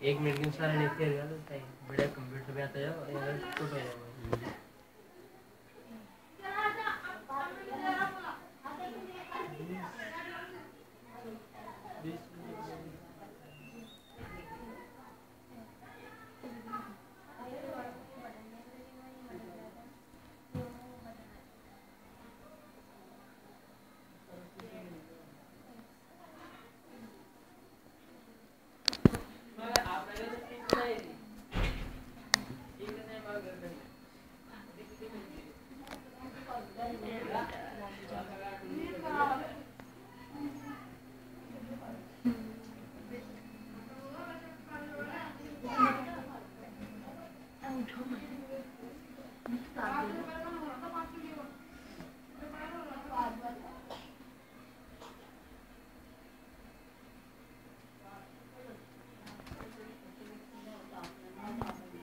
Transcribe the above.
एक मिनट के अनुसार नहीं फिर बड़ा कंप्यूटर पे आता है छोटा हो